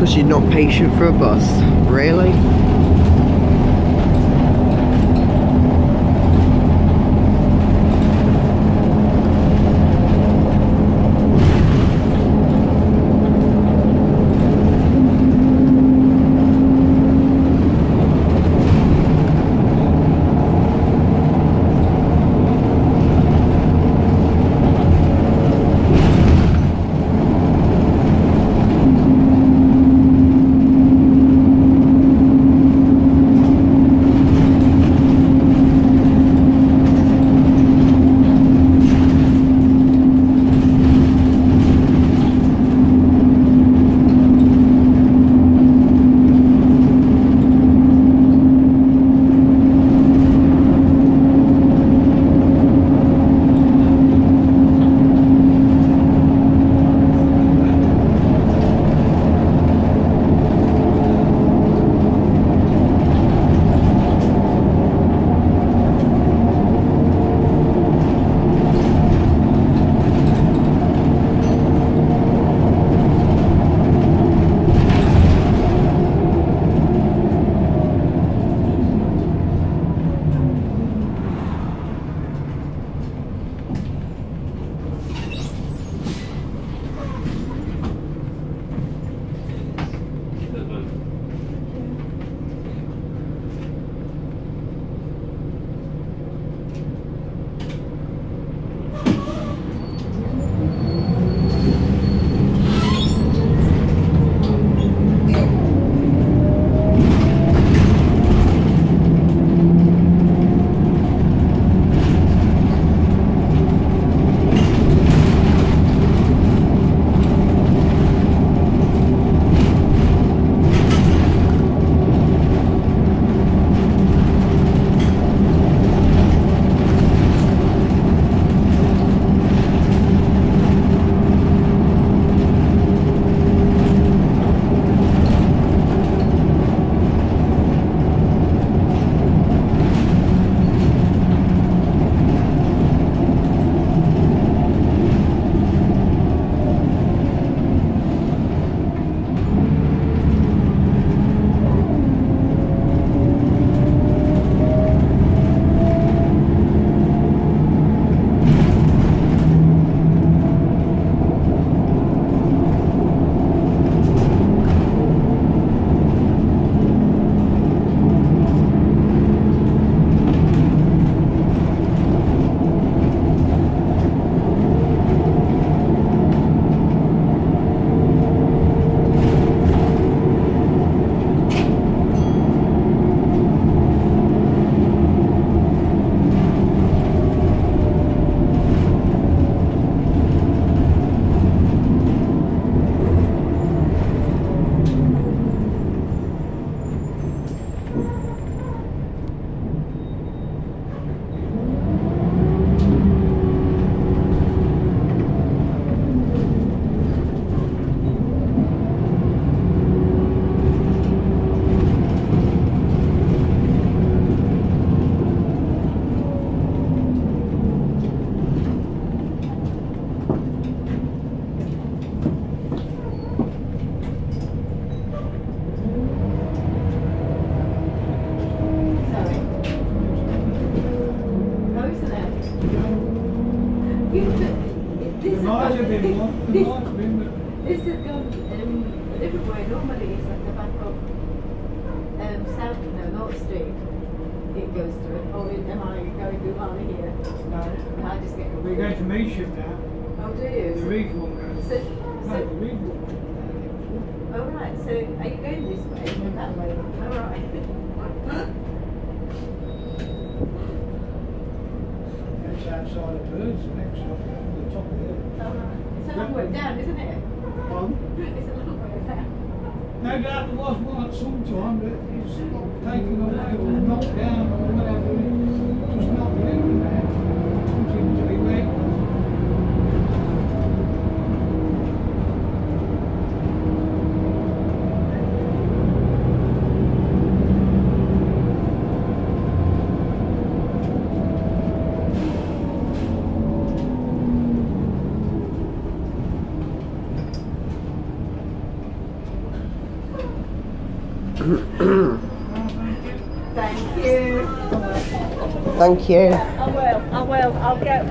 because you're not patient for a bus. Really? this, has gone um, everywhere normally it's at the back of um, South, no, North Street. It goes through it. Oh, am I going through Harley here? No. I just get We're going to Mayship now. Oh, do you? The reform goes. So, so, no, the reform. All oh, right, so are you going this way or mm. that way? All right. That's outside of birds next up. No doubt there was one sometime, but it's that is taken away or knocked down or whatever. It's just not really there. Thank you. Thank you. I will. I will. I'll get.